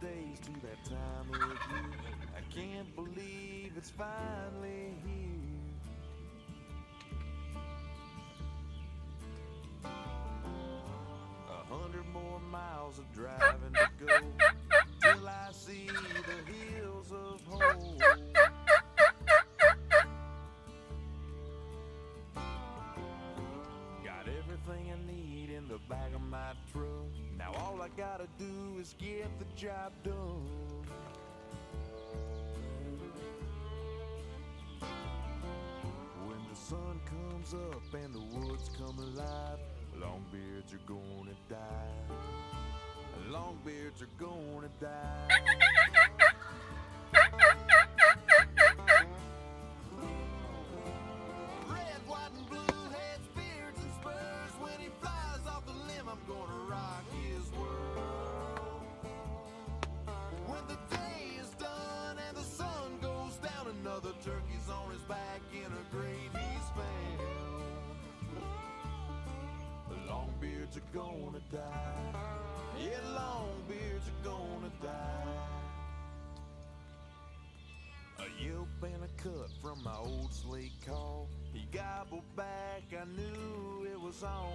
days to that time of year. I can't believe it's finally here. A hundred more miles of driving to go is get the job done. When the sun comes up and the woods come alive, longbeards are gonna die. Longbeards are gonna die. longbeards are gonna die. Yeah, longbeards are gonna die. A yelp and a cut from my old slate call. He gobbled back, I knew it was on.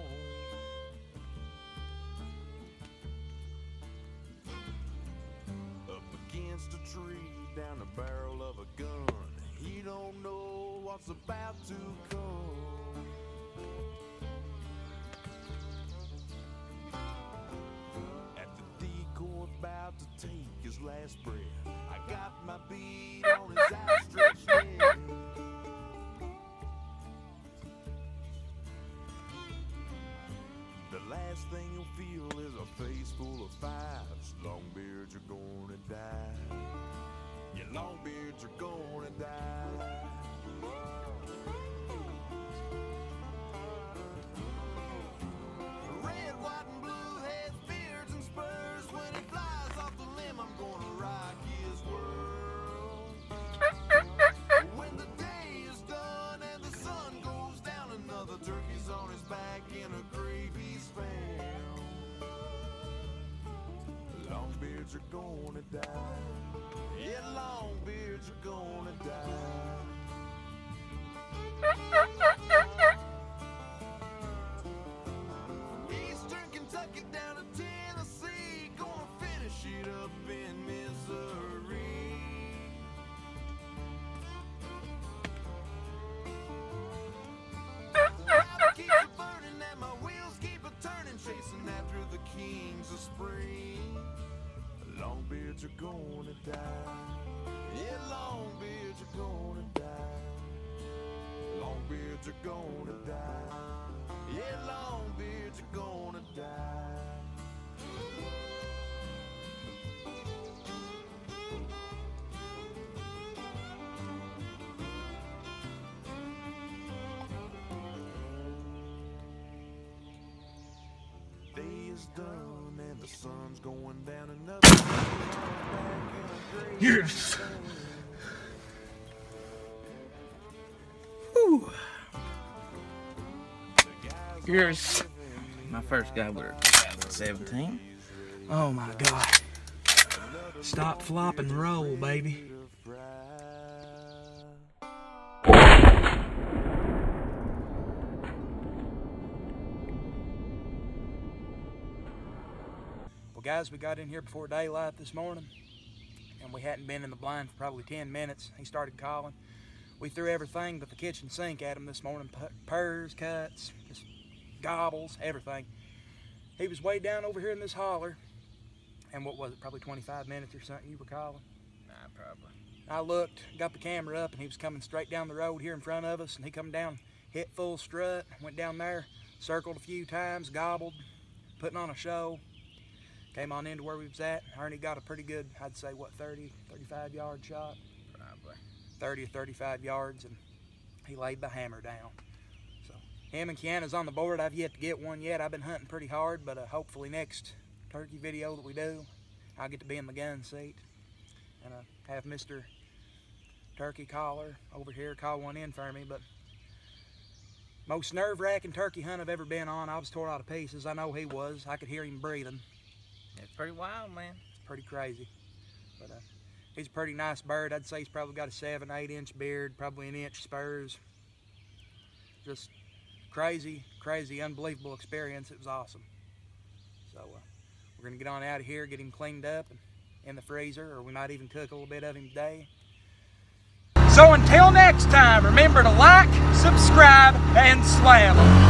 Up against a tree, down the barrel of a gun. He don't know what's about to come. His last breath, gonna die. Yeah, longbeards are gonna die. Longbeards are gonna die. Yeah, longbeards are gonna die. Longbeards are gonna die. Yeah, longbeards are gonna die. Day is done and the sun's going down another. Yes. Whew. Here's my first guy with 2017. Oh my god. Stop, flop, and roll, baby. Well, guys, we got in here before daylight this morning, and we hadn't been in the blind for probably 10 minutes. He started calling. We threw everything but the kitchen sink at him this morning pu- purrs, cuts, just gobbles, everything. He was way down over here in this holler, and what was it, probably 25 minutes or something you were calling? Nah, probably. I looked, got the camera up, and he was coming straight down the road here in front of us, and he come down, hit full strut, went down there, circled a few times, gobbled, putting on a show. Came on into where we was at. Ernie got a pretty good, I'd say, what, 30, 35 yard shot? Probably. 30 or 35 yards, and he laid the hammer down. So him and Kiana's on the board. I've yet to get one yet. I've been hunting pretty hard, but uh, hopefully next turkey video that we do, I'll get to be in the gun seat and uh, have Mr. Turkey caller over here call one in for me. But most nerve-wracking turkey hunt I've ever been on. I was tore out of pieces. I know he was. I could hear him breathing. It's pretty wild, man. It's pretty crazy. But uh, he's a pretty nice bird. I'd say he's probably got a seven, eight inch beard, probably an inch spurs. Just crazy, crazy, unbelievable experience. It was awesome. So uh, we're gonna get on out of here, get him cleaned up and in the freezer, or we might even cook a little bit of him today. So until next time, remember to like, subscribe, and slam.